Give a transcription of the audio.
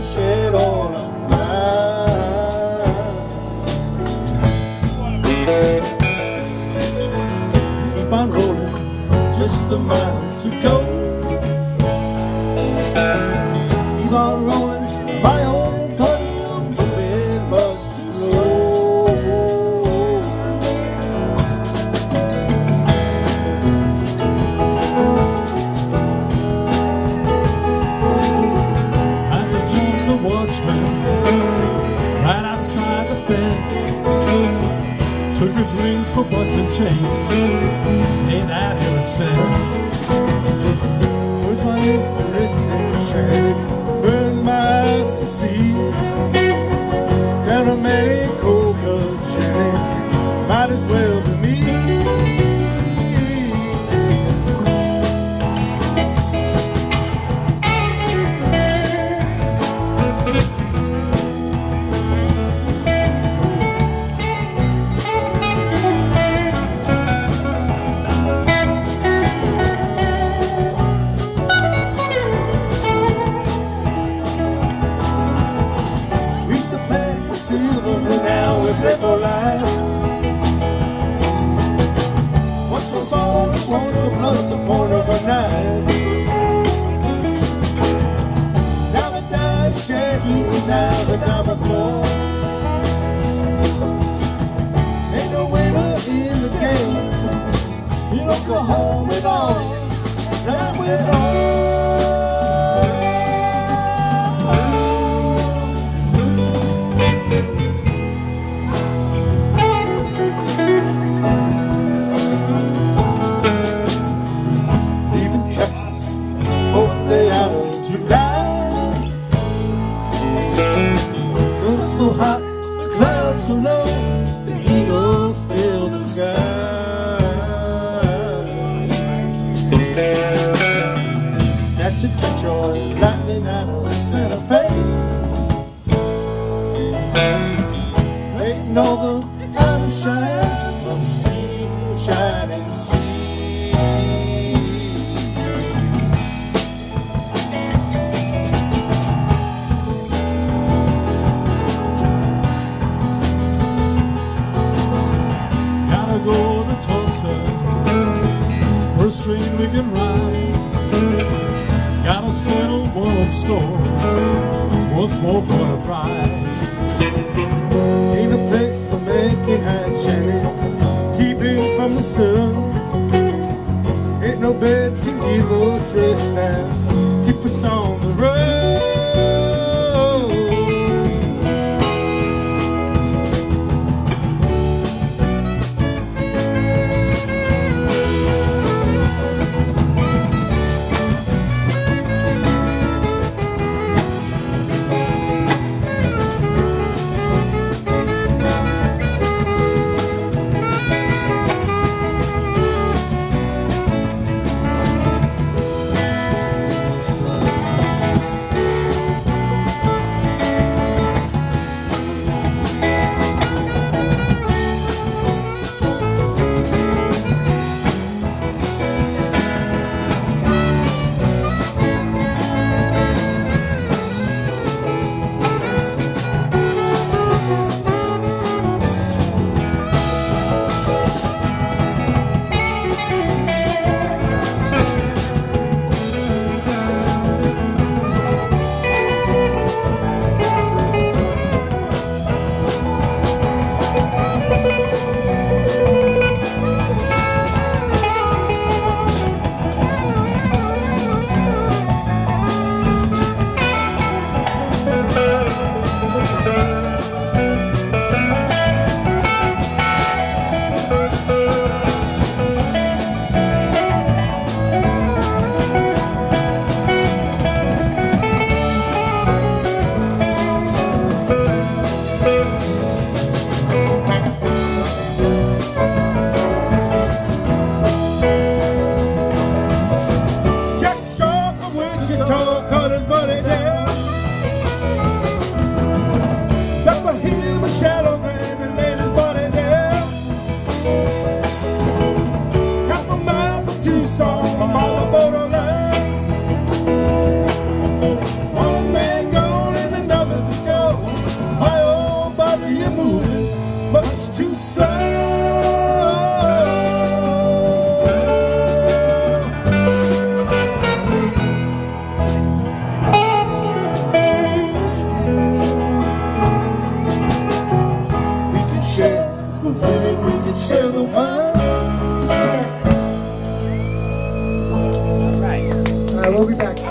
Keep on rolling, just a mile to go. Keep on rolling. Outside the fence. Mm. Took his rings for bucks and change. Mm. Ain't that heaven sent? Put my ears to listen, silver, and now we play for life. Once was all it was for blood the point of a knife. Now the dice shaggy, now the diamonds low. Ain't no winner in the game. You don't go home at all. Not with all. So low, the eagles fill the sky. That's a Detroit lightning out of Santa Fe. Waiting over out of shine from sea to shining sea. Go to Tulsa. First train we can ride. Gotta settle one score. Once more for the pride. Ain't a place to make it hide, Shannon. Keep it from the sun. Ain't no bed can give us rest now. Can share the wine. All right, we'll be back.